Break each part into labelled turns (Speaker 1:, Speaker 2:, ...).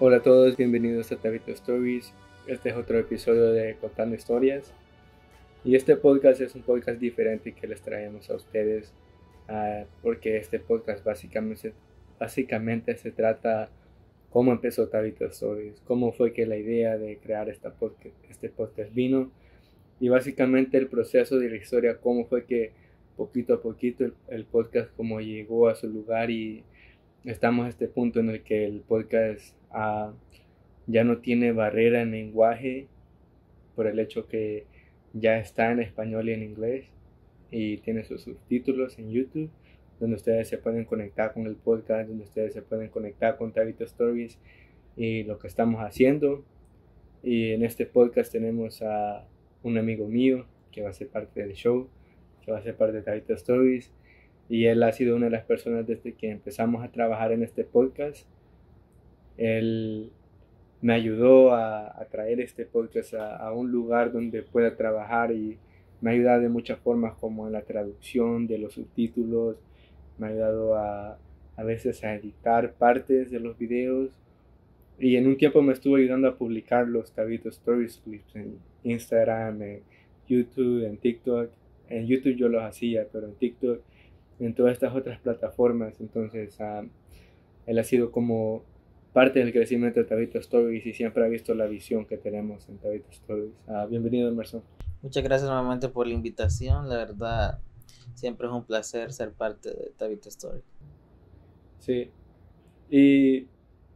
Speaker 1: Hola a todos, bienvenidos a Tabito Stories. Este es otro episodio de Contando Historias. Y este podcast es un podcast diferente que les traemos a ustedes uh, porque este podcast básicamente, se trata cómo empezó Tabito Stories, cómo fue que la idea de crear este podcast vino y básicamente el proceso de la historia, cómo fue que poquito a poquito el, el podcast como llegó a su lugar y estamos a este punto en el que el podcast ya no tiene barrera en lenguaje por el hecho que ya está en español y en inglés y tiene sus subtítulos en YouTube donde ustedes se pueden conectar con el podcast, donde ustedes se pueden conectar con Tabito Stories y lo que estamos haciendo. Y en este podcast tenemos a un amigo mío que va a ser parte del show, que va a ser parte de Tabito Stories y él ha sido una de las personas desde que empezamos a trabajar en este podcast. Él me ayudó a, a traer este podcast a, un lugar donde pueda trabajar y me ha ayudado de muchas formas como en la traducción de los subtítulos, me ha ayudado a, a veces a editar partes de los videos y en un tiempo me estuvo ayudando a publicar los Tabito Stories clips en Instagram, en YouTube, en TikTok. En YouTube yo los hacía, pero en TikTok en todas estas otras plataformas. Entonces, uh, él ha sido como parte del crecimiento de Tabito Stories y siempre ha visto la visión que tenemos en Tabito Stories. Uh, bienvenido, Emerson.
Speaker 2: Muchas gracias nuevamente por la invitación. La verdad, siempre es un placer ser parte de Tabito Stories.
Speaker 1: Sí. Y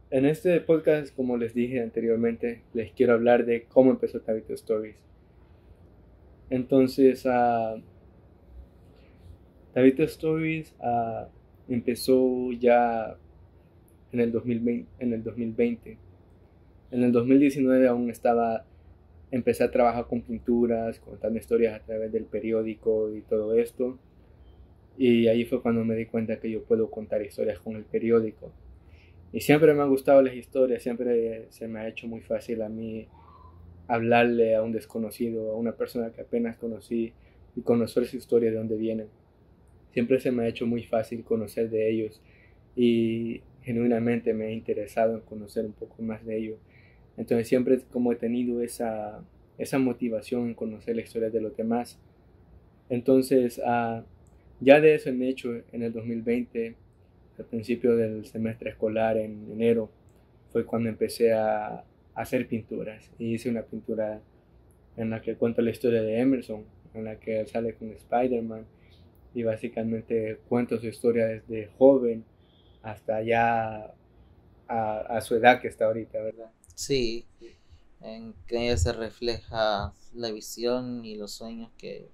Speaker 1: en este podcast, como les dije anteriormente, les quiero hablar de cómo empezó Tabito Stories. Entonces, uh, Tabito Stories uh, empezó ya en el, 2020, en el 2020. En el 2019 aún estaba, empecé a trabajar con pinturas, contando historias a través del periódico y todo esto. Y ahí fue cuando me di cuenta que yo puedo contar historias con el periódico. Y siempre me han gustado las historias, siempre se me ha hecho muy fácil a mí hablarle a un desconocido, a una persona que apenas conocí y conocer su historia de dónde vienen siempre se me ha hecho muy fácil conocer de ellos y genuinamente me he interesado en conocer un poco más de ellos. Entonces siempre como he tenido esa, esa motivación en conocer la historia de los demás. Entonces uh, ya de eso he hecho en el 2020, al principio del semestre escolar en enero, fue cuando empecé a, hacer pinturas. Y hice una pintura en la que cuento la historia de Emerson, en la que sale con Spider-Man y básicamente cuento su historia desde joven hasta ya a, a, su edad que está ahorita, ¿verdad?
Speaker 2: Sí, en que ella se refleja la visión y los sueños que,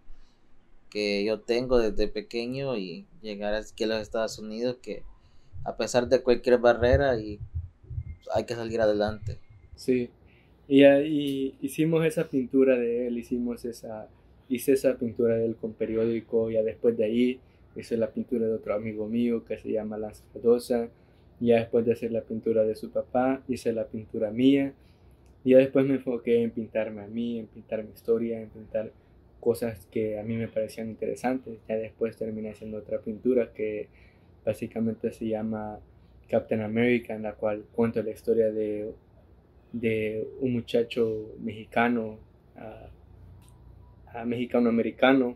Speaker 2: que yo tengo desde pequeño y llegar aquí a los Estados Unidos que a pesar de cualquier barrera y hay que salir adelante.
Speaker 1: Sí, y ahí hicimos esa pintura de él, hicimos esa hice esa pintura de él con periódico, ya después de ahí hice la pintura de otro amigo mío que se llama Lance ya después de hacer la pintura de su papá, hice la pintura mía, ya después me enfoqué en pintarme a mí, en pintar mi historia, en pintar cosas que a mí me parecían interesantes, ya después terminé haciendo otra pintura que básicamente se llama Captain America, en la cual cuento la historia de, de un muchacho mexicano uh, mexicano-americano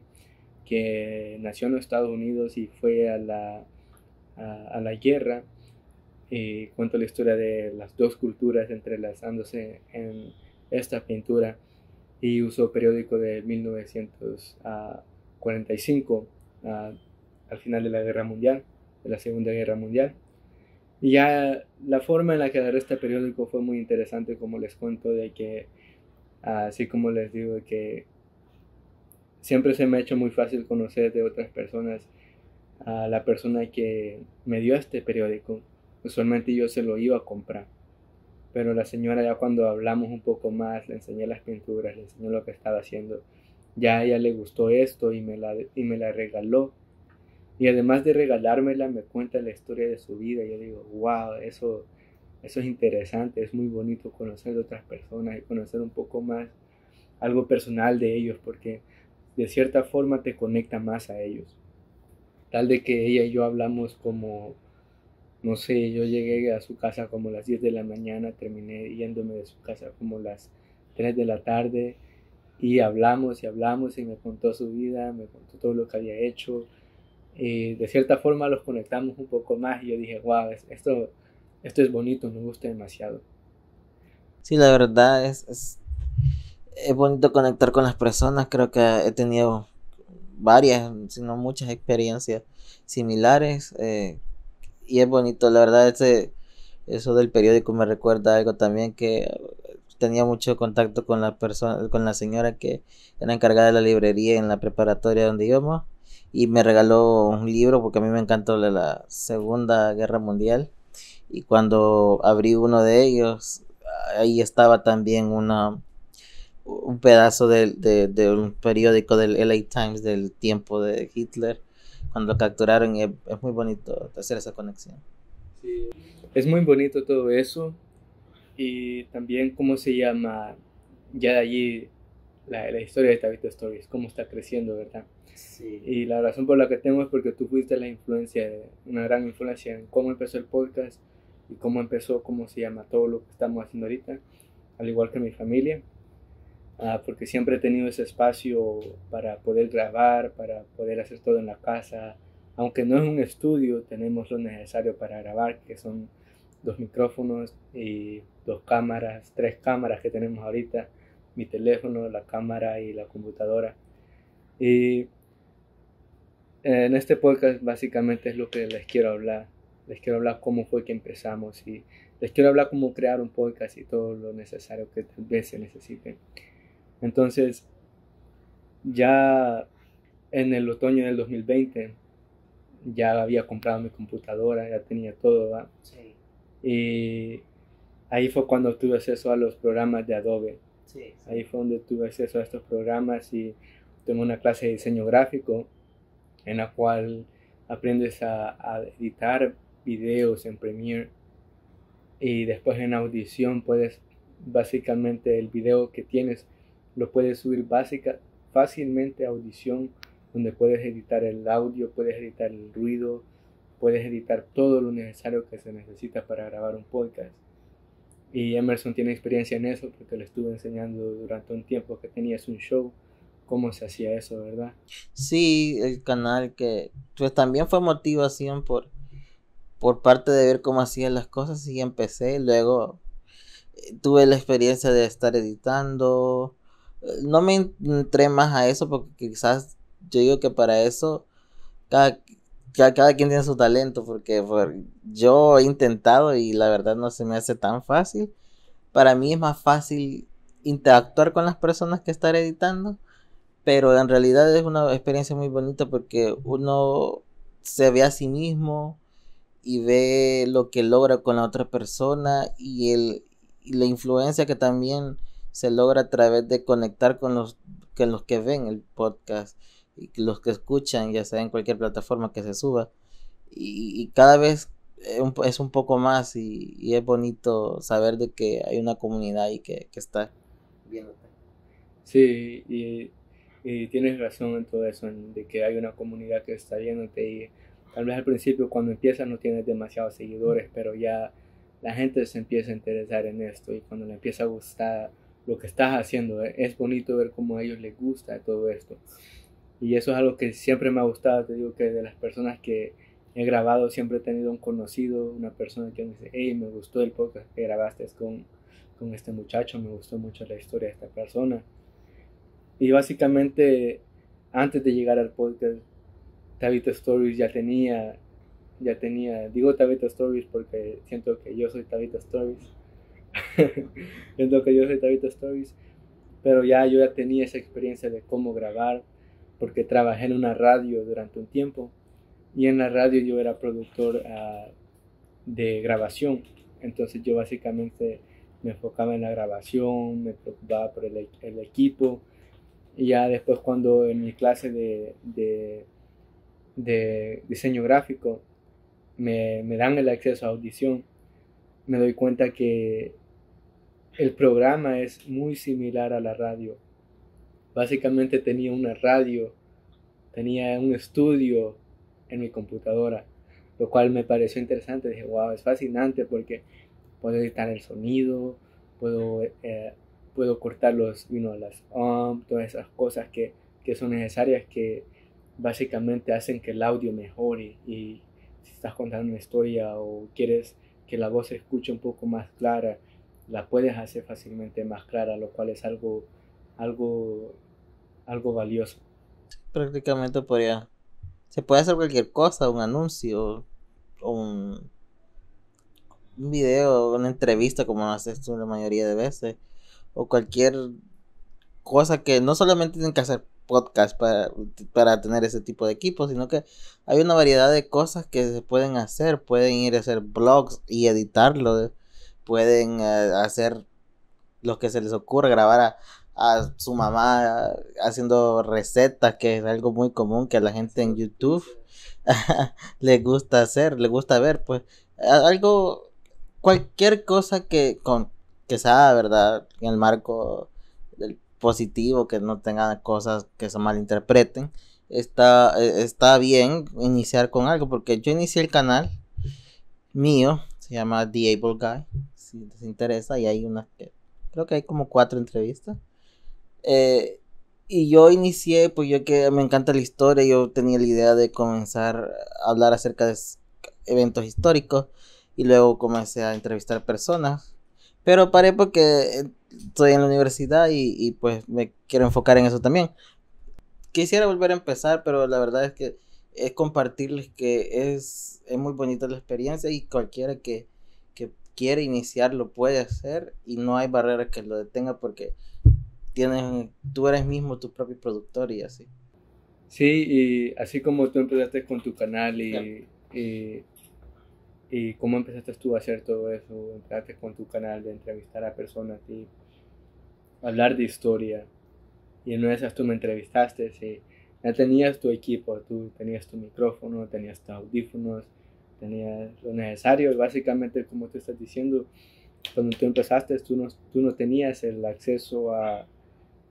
Speaker 1: que nació en los Estados Unidos y fue a la, a, la guerra. Y cuento la historia de las dos culturas entrelazándose en esta pintura y usó periódico de 1945 al final de la guerra mundial, de la segunda guerra mundial. Y ya la forma en la que agarré este periódico fue muy interesante, como les cuento, de que, así como les digo, que siempre se me ha hecho muy fácil conocer de otras personas a la persona que me dio este periódico. Usualmente yo se lo iba a comprar. Pero la señora ya cuando hablamos un poco más, le enseñé las pinturas, le enseñé lo que estaba haciendo. Ya a ella le gustó esto y me la, y me la regaló. Y además de regalármela, me cuenta la historia de su vida. Yo digo, wow, eso, eso es interesante, es muy bonito conocer de otras personas y conocer un poco más algo personal de ellos, porque de cierta forma te conecta más a ellos. Tal de que ella y yo hablamos como, no sé, yo llegué a su casa como las 10 de la mañana, terminé yéndome de su casa como las 3 de la tarde y hablamos y hablamos y me contó su vida, me contó todo lo que había hecho. Y de cierta forma los conectamos un poco más y yo dije, wow, esto, esto es bonito, me gusta demasiado.
Speaker 2: Sí, la verdad es, es bonito conectar con las personas. Creo que he tenido varias, si no muchas experiencias similares. Eh, y es bonito, la verdad, ese, eso del periódico me recuerda algo también que tenía mucho contacto con la persona, con la señora que era encargada de la librería en la preparatoria donde íbamos y me regaló un libro porque a mí me encantó la Segunda Guerra Mundial y cuando abrí uno de ellos ahí estaba también una un pedazo de, de, un periódico del LA Times del tiempo de Hitler cuando lo capturaron y es, muy bonito hacer esa conexión.
Speaker 1: Sí, es muy bonito todo eso y también cómo se llama ya de allí la, la historia de Tabito Stories, cómo está creciendo, ¿verdad? Sí. Y la razón por la que tengo es porque tú fuiste la influencia, una gran influencia en cómo empezó el podcast y cómo empezó, cómo se llama todo lo que estamos haciendo ahorita, al igual que mi familia. Ah, porque siempre he tenido ese espacio para poder grabar, para poder hacer todo en la casa. Aunque no es un estudio, tenemos lo necesario para grabar, que son dos micrófonos y dos cámaras, tres cámaras que tenemos ahorita, mi teléfono, la cámara y la computadora. Y en este podcast básicamente es lo que les quiero hablar. Les quiero hablar cómo fue que empezamos y les quiero hablar cómo crear un podcast y todo lo necesario que tal vez se necesite. Entonces, ya en el otoño del 2020, ya había comprado mi computadora, ya tenía todo, ¿va? Sí. Y ahí fue cuando tuve acceso a los programas de Adobe. Sí, Ahí fue donde tuve acceso a estos programas y tomé una clase de diseño gráfico en la cual aprendes a, a editar videos en Premiere y después en audición puedes básicamente el video que tienes lo puedes subir básica, fácilmente a audición, donde puedes editar el audio, puedes editar el ruido, puedes editar todo lo necesario que se necesita para grabar un podcast. Y Emerson tiene experiencia en eso porque le estuve enseñando durante un tiempo que tenías un show cómo se hacía eso, ¿verdad?
Speaker 2: Sí, el canal que pues también fue motivación por por parte de ver cómo hacían las cosas y empecé, luego eh, tuve la experiencia de estar editando, no me entré más a eso porque quizás yo digo que para eso cada, cada, quien tiene su talento porque yo he intentado y la verdad no se me hace tan fácil. Para mí es más fácil interactuar con las personas que estar editando, pero en realidad es una experiencia muy bonita porque uno se ve a sí mismo y ve lo que logra con la otra persona y, el, y la influencia que también se logra a través de conectar con los, que los que ven el podcast y los que escuchan, ya sea en cualquier plataforma que se suba. Y, cada vez es un poco más y, es bonito saber de que hay una comunidad ahí que, que está viéndote.
Speaker 1: Sí, y, y, tienes razón en todo eso, de que hay una comunidad que está viéndote y tal vez al principio cuando empiezas no tienes demasiados seguidores, pero ya la gente se empieza a interesar en esto y cuando le empieza a gustar lo que estás haciendo. Eh, es bonito ver cómo a ellos les gusta todo esto. Y eso es algo que siempre me ha gustado. Te digo que de las personas que he grabado siempre he tenido un conocido, una persona que me dice, hey, me gustó el podcast que grabaste con, con este muchacho, me gustó mucho la historia de esta persona. Y básicamente, antes de llegar al podcast, Tabito Stories ya tenía, ya tenía, digo Tabito Stories porque siento que yo soy Tabito Stories es lo que yo soy Tabito Stories. Pero ya yo ya tenía esa experiencia de cómo grabar, porque trabajé en una radio durante un tiempo. Y en la radio yo era productor ah, de grabación. Entonces yo básicamente me enfocaba en la grabación, me preocupaba por el, el equipo. Y ya después cuando en mi clase de, de, de diseño gráfico me, me, dan el acceso a audición, me doy cuenta que el programa es muy similar a la radio. Básicamente tenía una radio, tenía un estudio en mi computadora. lo cual me pareció interesante. Dije, wow, es fascinante porque puedo editar el sonido, puedo, eh, puedo cortar los, you las um, todas esas cosas que, que son necesarias que básicamente hacen que el audio mejore y si estás contando una historia o quieres que la voz se escuche un poco más clara, la puedes hacer fácilmente más clara, lo cual es algo, algo, algo valioso.
Speaker 2: Prácticamente podría, se puede hacer cualquier cosa, un anuncio, un, un video, una entrevista como haces tú la mayoría de veces, o cualquier cosa que no solamente tienen que hacer podcast para, para tener ese tipo de equipo, sino que hay una variedad de cosas que se pueden hacer. Pueden ir a hacer blogs y editarlo. Pueden eh, hacer lo que se les ocurra, grabar a, a su mamá haciendo recetas, que es algo muy común que a la gente en YouTube le gusta hacer, le gusta ver, pues algo, cualquier cosa que, con, que sea, ¿verdad? En el marco del positivo, que no tengan cosas que se malinterpreten. Está, e, está bien iniciar con algo, porque yo inicié el canal mío, se llama The Able Guy, si les interesa, y hay unas que, creo que hay como cuatro entrevistas. Eh, y yo inicié, pues yo que me encanta la historia, yo tenía la idea de comenzar a hablar acerca de eventos históricos y luego comencé a entrevistar personas. Pero paré porque estoy en la universidad y, pues me quiero enfocar en eso también. Quisiera volver a empezar, pero la verdad es que es compartirles que es, es muy bonita la experiencia y cualquiera que, que quiere iniciar lo puede hacer y no hay barrera que lo detenga porque tienes, tú eres mismo tu propio productor y así.
Speaker 1: Sí, y así como tú empezaste con tu canal y, y ¿Y cómo empezaste tú a hacer todo eso? Empezaste con tu canal de entrevistar a personas y hablar de historia. Y en una de esas tú me entrevistaste y ya tenías tu equipo, tú tenías tu micrófono, tenías tus audífonos, tenías lo necesario. Básicamente, como tú estás diciendo, cuando tú empezaste, tú no, tú no tenías el acceso a,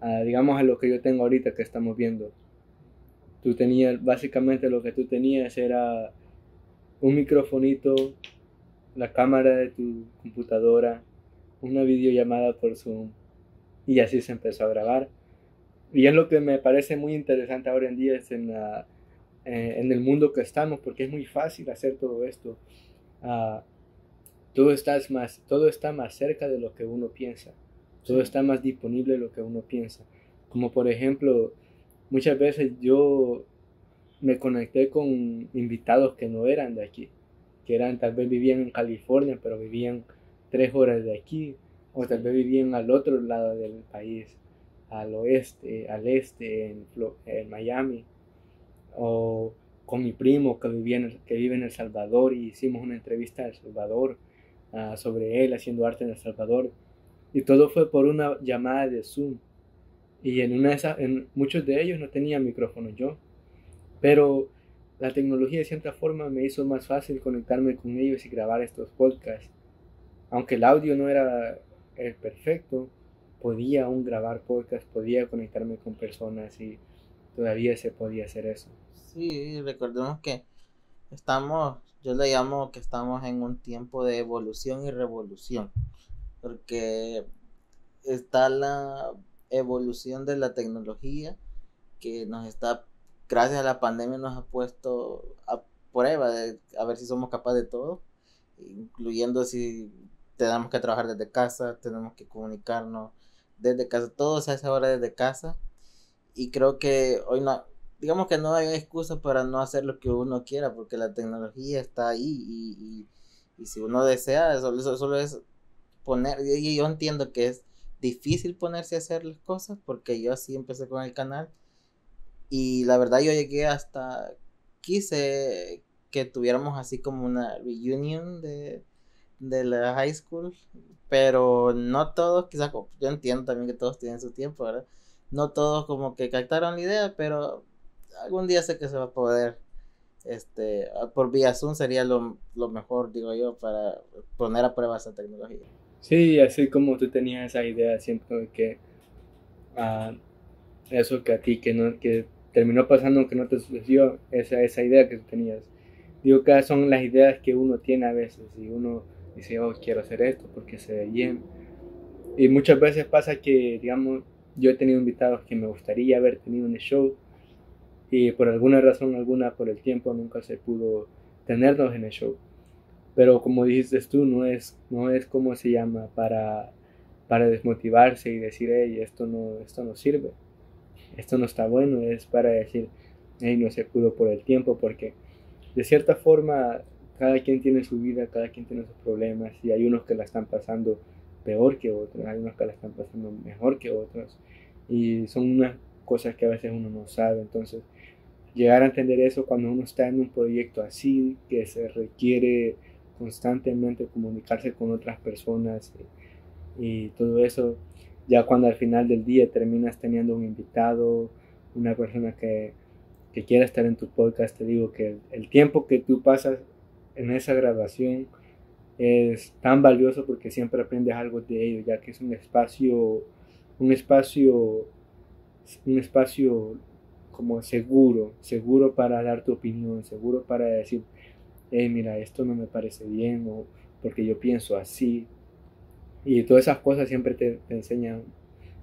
Speaker 1: a, digamos, a lo que yo tengo ahorita que estamos viendo. Tú tenías, básicamente lo que tú tenías era un microfonito, la cámara de tu computadora, una videollamada por Zoom y así se empezó a grabar. Y es lo que me parece muy interesante ahora en día es en, eh, en el mundo que estamos porque es muy fácil hacer todo esto. Uh, todo, está más, todo está más cerca de lo que uno piensa. Todo está más disponible de lo que uno piensa. Como por ejemplo, muchas veces yo me conecté con invitados que no eran de aquí, que eran tal vez vivían en California, pero vivían tres horas de aquí, o tal vez vivían al otro lado del país, al oeste, al este, en, Miami, o con mi primo que, vivía que vive en El Salvador y hicimos una entrevista en El Salvador ah, sobre él haciendo arte en El Salvador. Y todo fue por una llamada de Zoom. Y en, una de esas, en muchos de ellos no tenía micrófono yo. Pero la tecnología de cierta forma me hizo más fácil conectarme con ellos y grabar estos podcasts. Aunque el audio no era el perfecto, podía aún grabar podcasts, podía conectarme con personas y todavía se podía hacer eso.
Speaker 2: Sí, recordemos que estamos, yo le llamo que estamos en un tiempo de evolución y revolución, porque está la evolución de la tecnología que nos está gracias a la pandemia nos ha puesto a prueba de a ver si somos capaces de todo, incluyendo si tenemos que trabajar desde casa, tenemos que comunicarnos desde casa, todo se hace ahora desde casa. Y creo que hoy no, digamos que no hay excusa para no hacer lo que uno quiera porque la tecnología está ahí y, y, si uno desea, solo, solo es poner, y yo entiendo que es difícil ponerse a hacer las cosas porque yo así empecé con el canal. Y la verdad yo llegué hasta, quise que tuviéramos así como una reunion de, de la high school, pero no todos, quizás yo entiendo también que todos tienen su tiempo, ¿verdad? No todos como que captaron la idea, pero algún día sé que se va a poder. Este, por vía Zoom sería lo, lo mejor, digo yo, para poner a prueba esa tecnología.
Speaker 1: Sí, así como tú tenías esa idea siempre que uh, eso que a ti que no que terminó pasando aunque no te sucedió esa, esa idea que tú tenías. digo que son las ideas que uno tiene a veces y uno dice, oh, quiero hacer esto porque se ve bien. Y muchas veces pasa que, digamos, yo he tenido invitados que me gustaría haber tenido en el show y por alguna razón alguna, por el tiempo, nunca se pudo tenernos en el show. Pero como dijiste tú, no es, no es como se llama para, para desmotivarse y decir, hey, esto no, esto no sirve, esto no está bueno, es para decir, hey, no se pudo por el tiempo, porque de cierta forma cada quien tiene su vida, cada quien tiene sus problemas y hay unos que la están pasando peor que otros, hay unos que la están pasando mejor que otros y son unas cosas que a veces uno no sabe, entonces llegar a entender eso cuando uno está en un proyecto así, que se requiere constantemente comunicarse con otras personas y, todo eso, ya cuando al final del día terminas teniendo un invitado, una persona que, que quiera estar en tu podcast, te digo que el tiempo que tú pasas en esa grabación es tan valioso porque siempre aprendes algo de ellos, ya que es un espacio, un espacio, un espacio como seguro, seguro para dar tu opinión, seguro para decir, hey, mira, esto no me parece bien o porque yo pienso así. Y todas esas cosas siempre te, enseñan,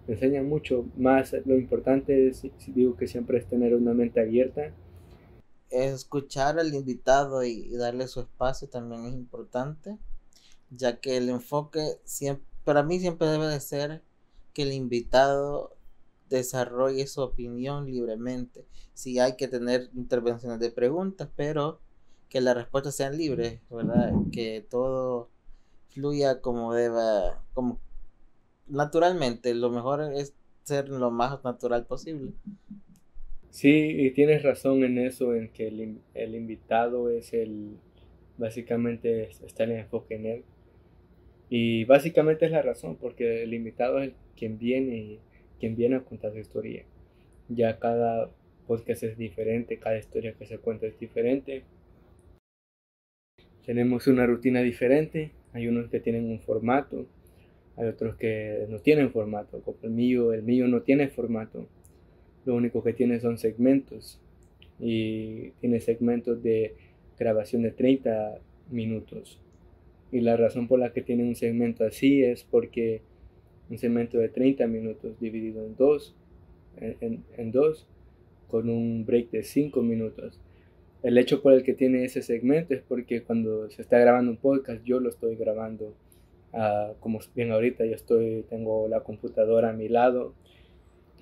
Speaker 1: te enseñan mucho. Más lo importante es, digo que siempre es tener una mente abierta
Speaker 2: escuchar al invitado y, darle su espacio también es importante, ya que el enfoque siempre, para mí siempre debe de ser que el invitado desarrolle su opinión libremente. Si hay que tener intervenciones de preguntas, pero que las respuestas sean libres, ¿verdad? Que todo fluya como deba, como naturalmente. Lo mejor es ser lo más natural posible.
Speaker 1: Sí, y tienes razón en eso, en que el, invitado es el, básicamente está el enfoque en él. Y básicamente es la razón, porque el invitado es quien viene, quien viene a contar su historia. Ya cada podcast es diferente, cada historia que se cuenta es diferente. Tenemos una rutina diferente, hay unos que tienen un formato, hay otros que no tienen formato, como el mío, el mío no tiene formato lo único que tiene son segmentos y tiene segmentos de grabación de 30 minutos. Y la razón por la que tiene un segmento así es porque un segmento de 30 minutos dividido en dos, en, dos, con un break de 5 minutos. El hecho por el que tiene ese segmento es porque cuando se está grabando un podcast, yo lo estoy grabando, uh, como bien ahorita, yo estoy, tengo la computadora a mi lado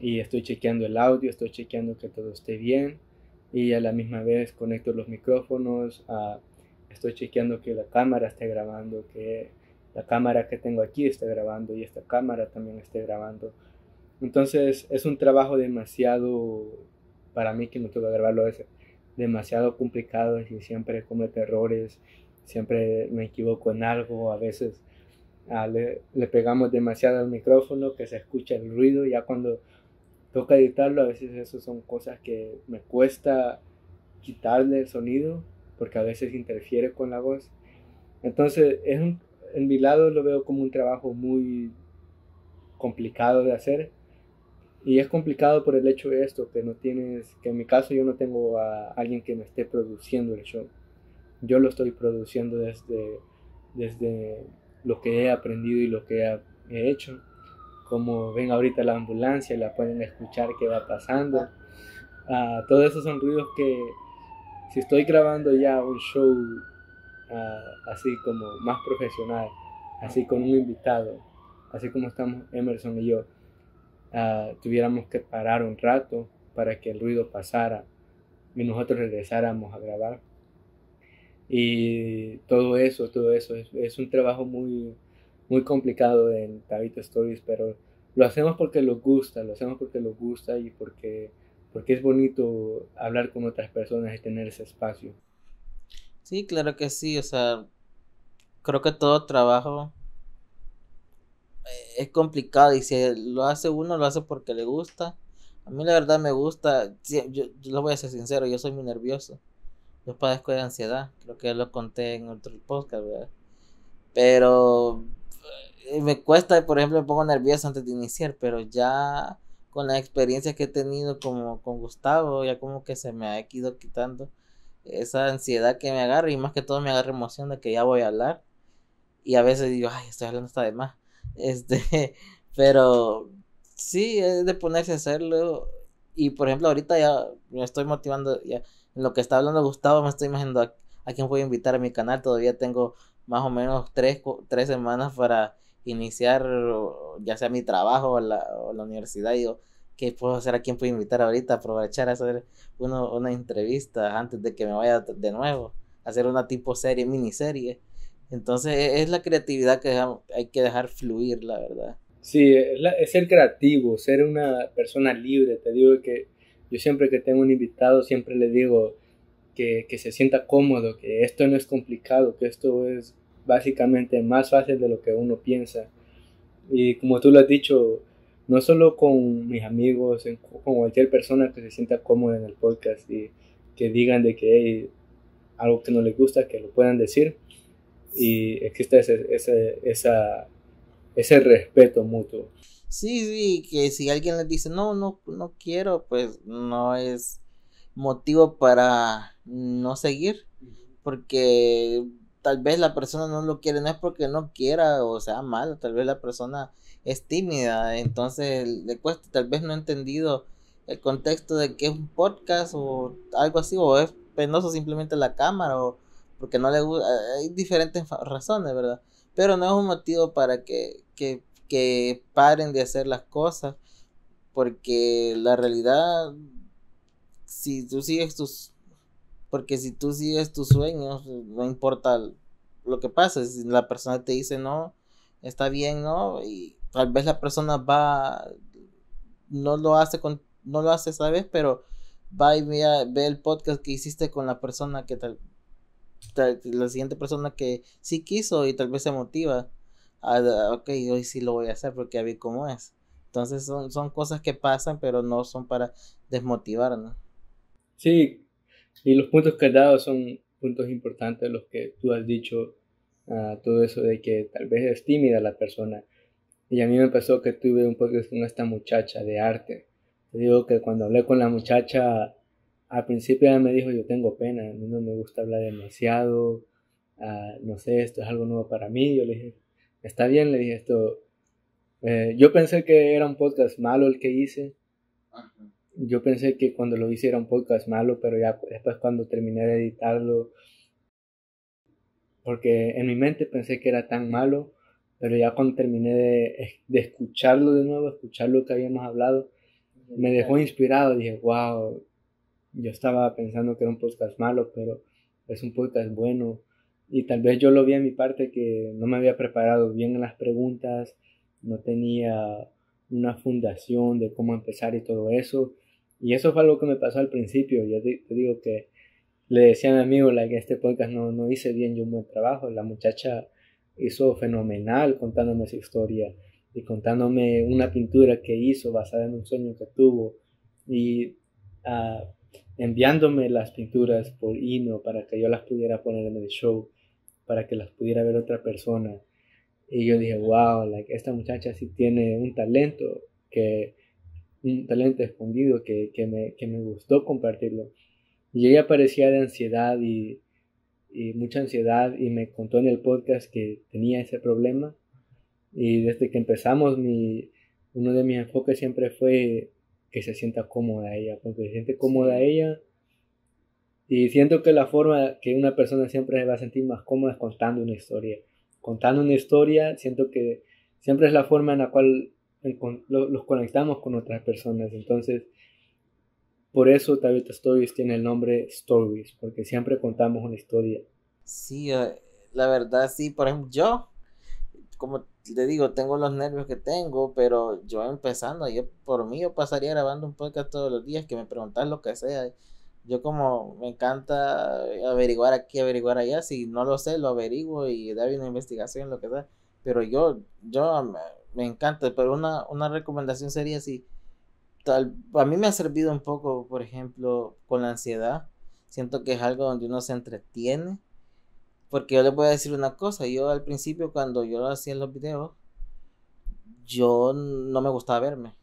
Speaker 1: y estoy chequeando el audio, estoy chequeando que todo esté bien y a la misma vez conecto los micrófonos, estoy chequeando que la cámara esté grabando, que la cámara que tengo aquí esté grabando y esta cámara también esté grabando. Entonces es un trabajo demasiado, para mí que tengo que grabarlo, es demasiado complicado y siempre cometo errores, siempre me equivoco en algo, a veces le, le, pegamos demasiado al micrófono que se escucha el ruido, ya cuando toca editarlo, a veces eso son cosas que me cuesta quitarle el sonido porque a veces interfiere con la voz. Entonces, es un, en mi lado lo veo como un trabajo muy complicado de hacer. Y es complicado por el hecho de esto, que no tienes, que en mi caso yo no tengo a alguien que me esté produciendo el show. Yo lo estoy produciendo desde, desde lo que he aprendido y lo que he hecho como ven ahorita la ambulancia, la pueden escuchar que va pasando. Uh, todos esos son ruidos que si estoy grabando ya un show ah, así como más profesional, así con un invitado, así como estamos Emerson y yo, ah, tuviéramos que parar un rato para que el ruido pasara y nosotros regresáramos a grabar. Y todo eso, todo eso es, es un trabajo muy, muy complicado en Tabito Stories, pero lo hacemos porque nos gusta, lo hacemos porque nos gusta y porque, porque es bonito hablar con otras personas y tener ese espacio.
Speaker 2: Sí, claro que sí, o sea, creo que todo trabajo eh, es complicado y si lo hace uno, lo hace porque le gusta. A mí la verdad me gusta, yo, yo lo voy a ser sincero, yo soy muy nervioso. Yo padezco de ansiedad, creo que ya lo conté en otro podcast, ¿verdad? Pero me cuesta, por ejemplo, me pongo nervioso antes de iniciar, pero ya con la experiencia que he tenido como con Gustavo, ya como que se me ha ido quitando esa ansiedad que me agarra y más que todo me agarra emoción de que ya voy a hablar. Y a veces digo, ay, estoy hablando hasta de más. Este, pero sí, es de ponerse a hacerlo. Y por ejemplo, ahorita ya me estoy motivando, ya en lo que está hablando Gustavo, me estoy imaginando a, a quién voy a invitar a mi canal. Todavía tengo más o menos tres, tres semanas para iniciar ya sea mi trabajo o la, o la universidad. Digo, ¿qué puedo hacer? ¿A quién puedo invitar ahorita? Aprovechar a hacer uno, una entrevista antes de que me vaya de nuevo. Hacer una tipo serie, miniserie. Entonces e, es la creatividad que hay que dejar fluir, la verdad.
Speaker 1: Sí, es, es, ser creativo, ser una persona libre. Te digo que yo siempre que tengo un invitado, siempre le digo que, que se sienta cómodo, que esto no es complicado, que esto es básicamente más fácil de lo que uno piensa. Y como tú lo has dicho, no solo con mis amigos, con cualquier persona que se sienta cómoda en el podcast y que digan de que hay algo que no les gusta, que lo puedan decir. Y existe ese, ese, esa, ese respeto mutuo.
Speaker 2: Sí, sí, que si alguien les dice, no, no, no quiero, pues no es motivo para no seguir, porque tal vez la persona no lo quiere, no es porque no quiera o sea malo, tal vez la persona es tímida, entonces le cuesta, tal vez no ha entendido el contexto de que es un podcast o algo así, o es penoso simplemente la cámara, o porque no le gusta, hay diferentes razones, ¿verdad? Pero no es un motivo para que, que, que paren de hacer las cosas, porque la realidad, si tú sigues tus porque si tú sigues tus sueños, no importa lo que pase, si la persona te dice no, está bien, ¿no? Y tal vez la persona va, no lo hace con, no lo hace esa vez, pero va y ve, el podcast que hiciste con la persona que tal, la siguiente persona que sí quiso y tal vez se motiva. A, ok, hoy sí lo voy a hacer porque ya vi cómo es. Entonces son, son cosas que pasan, pero no son para desmotivarnos.
Speaker 1: Sí, y los puntos que has dado son puntos importantes, los que tú has dicho, uh, todo eso de que tal vez es tímida la persona. Y a mí me pasó que tuve un podcast con esta muchacha de arte. Te digo que cuando hablé con la muchacha, al principio ella me dijo, yo tengo pena, a mí no me gusta hablar demasiado, uh, no sé, esto es algo nuevo para mí. Yo le dije, está bien, le dije esto. Eh, yo pensé que era un podcast malo el que hice. Ajá yo pensé que cuando lo hice era un podcast malo, pero ya después cuando terminé de editarlo, porque en mi mente pensé que era tan malo, pero ya cuando terminé de, de escucharlo de nuevo, escuchar lo que habíamos hablado, me dejó inspirado, dije, wow, yo estaba pensando que era un podcast malo, pero es un podcast bueno. Y tal vez yo lo vi en mi parte que no me había preparado bien en las preguntas, no tenía una fundación de cómo empezar y todo eso. Y eso fue algo que me pasó al principio. Yo te, digo que le decía a mi amigo que este podcast no, no hice bien yo un buen trabajo. La muchacha hizo fenomenal contándome su historia y contándome una pintura que hizo basada en un sueño que tuvo y uh, enviándome las pinturas por email para que yo las pudiera poner en el show, para que las pudiera ver otra persona. Y yo dije, wow, like, esta muchacha sí tiene un talento que un talento escondido que, que, me, que me gustó compartirlo. Y ella parecía de ansiedad y, y, mucha ansiedad y me contó en el podcast que tenía ese problema. Y desde que empezamos, mi, uno de mis enfoques siempre fue que se sienta cómoda ella, porque se siente cómoda ella. Y siento que la forma que una persona siempre se va a sentir más cómoda es contando una historia. Contando una historia, siento que siempre es la forma en la cual los conectamos con otras personas. Entonces, por eso Tabitha Stories tiene el nombre Stories, porque siempre contamos una historia.
Speaker 2: Sí, eh, la verdad, sí, por ejemplo, yo, como te digo, tengo los nervios que tengo, pero yo empezando, yo por mí yo pasaría grabando un podcast todos los días, que me preguntas lo que sea. Yo como me encanta averiguar aquí, averiguar allá, si no lo sé, lo averiguo y dar una investigación, lo que sea. Pero yo, yo me encanta, pero una, una recomendación sería si tal, a mí me ha servido un poco, por ejemplo, con la ansiedad. Siento que es algo donde uno se entretiene. Porque yo les voy a decir una cosa, yo al principio cuando yo hacía los videos, yo no me gustaba verme.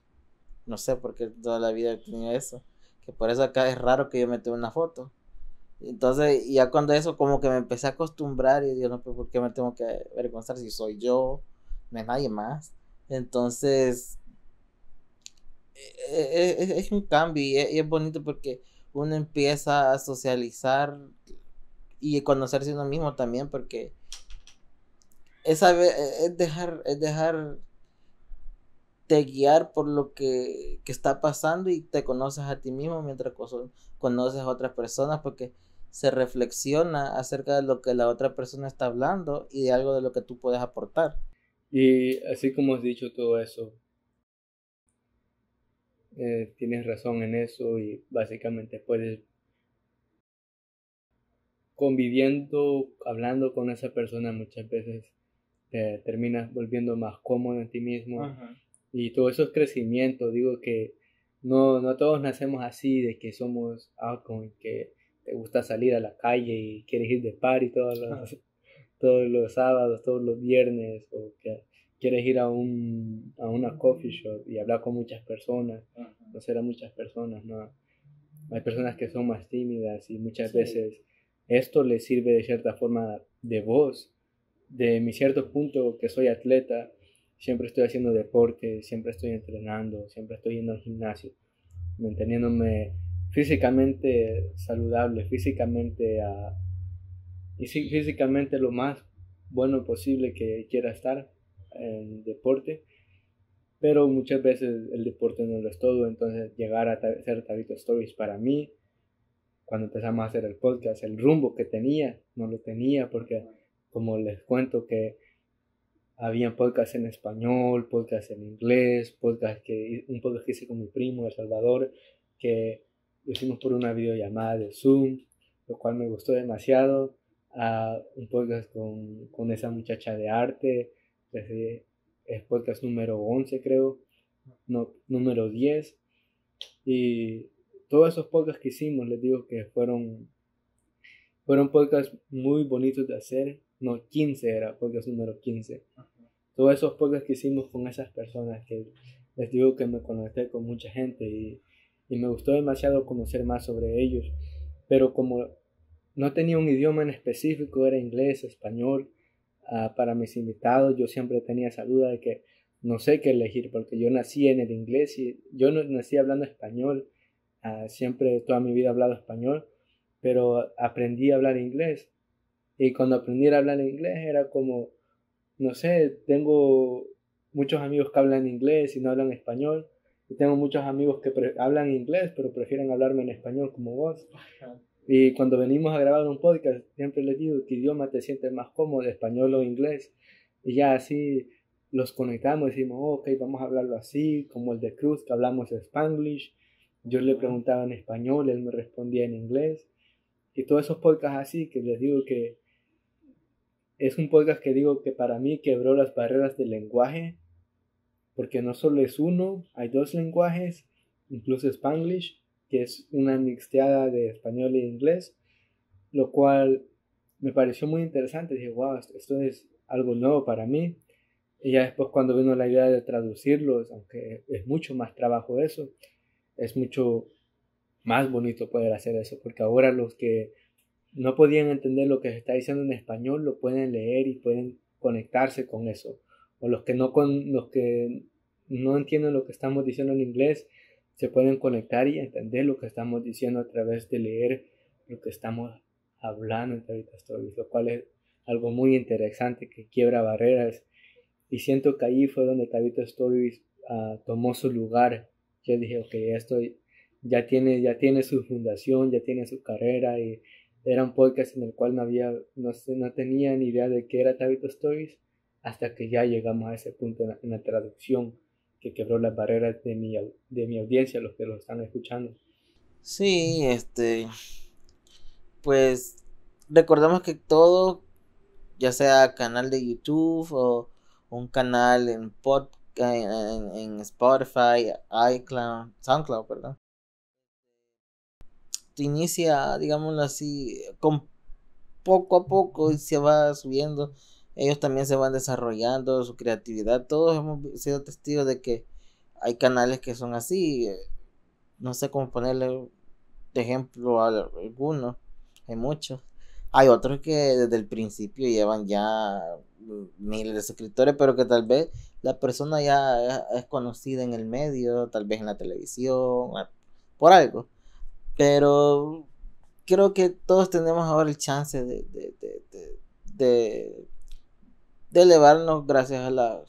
Speaker 2: No sé por qué toda la vida he tenido eso. Que por eso acá es raro que yo meta una foto. Entonces, ya cuando eso, como que me empecé a acostumbrar y digo, no, pues, ¿por qué me tengo que avergonzar si soy yo? No es nadie más. Entonces, e, e, e, es, un cambio y es, bonito porque uno empieza a socializar y conocerse uno mismo también porque es, es dejar, es dejar te guiar por lo que, que, está pasando y te conoces a ti mismo mientras conoces a otras personas porque se reflexiona acerca de lo que la otra persona está hablando y de algo de lo que tú puedes aportar.
Speaker 1: Y así como has dicho todo eso, eh, tienes razón en eso y básicamente puedes conviviendo, hablando con esa persona muchas veces te terminas volviendo más cómodo en ti mismo. Y todo eso es crecimiento, digo que no, no todos nacemos así de que somos con que te gusta salir a la calle y quieres ir de party todos los, todos los sábados, todos los viernes o que quieres ir a, un, a una coffee shop y hablar con muchas personas, conocer a muchas personas, ¿no? Hay personas que son más tímidas y muchas veces esto les sirve de cierta forma de voz. De mi cierto punto que soy atleta, siempre estoy haciendo deporte, siempre estoy entrenando, siempre estoy yendo al gimnasio, manteniéndome físicamente saludable, físicamente a, y físicamente lo más bueno posible que quiera estar en deporte, pero muchas veces el deporte no lo es todo, entonces llegar a hacer Tabito Stories para mí, cuando empezamos a hacer el podcast, el rumbo que tenía, no lo tenía porque como les cuento que había podcasts en español, podcasts en inglés, podcast que, un podcast que hice con mi primo, El Salvador, que lo hicimos por una videollamada de Zoom, lo cual me gustó demasiado. A un podcast con, con esa muchacha de arte, es podcast número 11 creo, no, número 10. Y todos esos podcasts que hicimos, les digo que fueron, fueron podcasts muy bonitos de hacer. No, 15 era podcast número 15. Todos esos podcasts que hicimos con esas personas que les digo que me conecté con mucha gente y, y me gustó demasiado conocer más sobre ellos. Pero como no tenía un idioma en específico, era inglés, español, Ah, para mis invitados, yo siempre tenía esa duda de que no sé qué elegir, porque yo nací en el inglés y yo no nací hablando español, uh, siempre toda mi vida he hablado español, pero aprendí a hablar inglés. Y cuando aprendí a hablar inglés era como, no sé, tengo muchos amigos que hablan inglés y no hablan español. Y tengo muchos amigos que hablan inglés, pero prefieren hablarme en español como vos. Y cuando venimos a grabar un podcast, siempre les digo qué idioma te sientes más cómodo, español o inglés. Y ya así los conectamos decimos, ok, vamos a hablarlo así, como el de Cruz, que hablamos spanglish. Yo le preguntaba en español, él me respondía en inglés. Y todos esos podcasts así, que les digo que es un podcast que digo que para mí quebró las barreras del lenguaje, porque no solo es uno, hay dos lenguajes, incluso spanglish, que es una mixteada de español e inglés, lo cual me pareció muy interesante. Dije, wow, esto es algo nuevo para mí. Y ya después cuando vino la idea de traducirlos, aunque es mucho más trabajo eso, es mucho más bonito poder hacer eso, porque ahora los que no podían entender lo que se está diciendo en español lo pueden leer y pueden conectarse con eso. O los que no, con, los que no entienden lo que estamos diciendo en inglés se pueden conectar y entender lo que estamos diciendo a través de leer lo que estamos hablando en Tabita Stories, lo cual es algo muy interesante que quiebra barreras. Y siento que ahí fue donde Tabita Stories uh, tomó su lugar. Yo dije, ok, esto ya tiene, ya tiene su fundación, ya tiene su carrera y era un podcast en el cual no había, no, no tenía ni idea de qué era Tabita Stories hasta que ya llegamos a ese punto en la traducción que quebró las barreras de mi, de mi audiencia, los que lo están escuchando.
Speaker 2: Sí, este, pues recordamos que todo, ya sea canal de YouTube o un canal en, pod, en, en Spotify, iCloud, SoundCloud, perdón, te inicia, digámoslo así, con poco a poco se va subiendo ellos también se van desarrollando su creatividad. Todos hemos sido testigos de que hay canales que son así. Eh, no sé cómo ponerle de ejemplo a algunos. hay muchos. Hay otros que desde el principio llevan ya miles de suscriptores, pero que tal vez la persona ya es conocida en el medio, tal vez en la televisión, por algo. Pero creo que todos tenemos ahora el chance de, de, elevarnos gracias a la,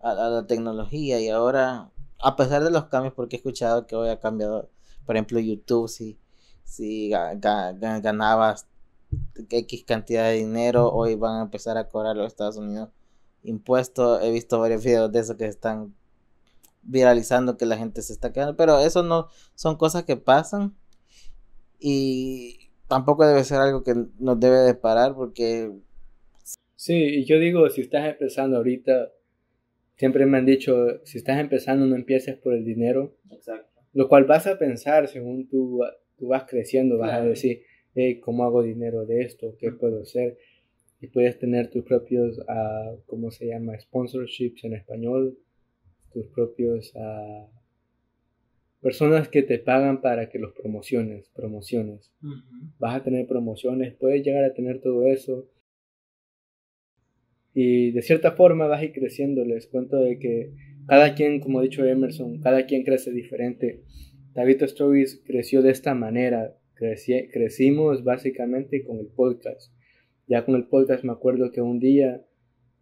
Speaker 2: a, la tecnología y ahora, a pesar de los cambios, porque he escuchado que hoy ha cambiado, por ejemplo, YouTube, si, si ganabas X cantidad de dinero, hoy van a empezar a cobrar los Estados Unidos impuestos. He visto varios videos de eso que están viralizando que la gente se está quedando, pero eso no son cosas que pasan y tampoco debe ser algo que nos debe de parar porque...
Speaker 1: Sí, y yo digo, si estás empezando ahorita, siempre me han dicho, si estás empezando no empieces por el dinero. Exacto. Lo cual vas a pensar según tú, tú vas creciendo, vas a decir, ¿cómo hago dinero de esto? ¿Qué puedo hacer? Y puedes tener tus propios, uh, ¿cómo se llama? Sponsorships en español, tus propios uh, personas que te pagan para que los promociones, promociones. Vas a tener promociones, puedes llegar a tener todo eso. Y de cierta forma vas a ir creciendo. Les cuento de que cada quien, como ha dicho Emerson, cada quien crece diferente. David Stories creció de esta manera. crecimos básicamente con el podcast. Ya con el podcast me acuerdo que un día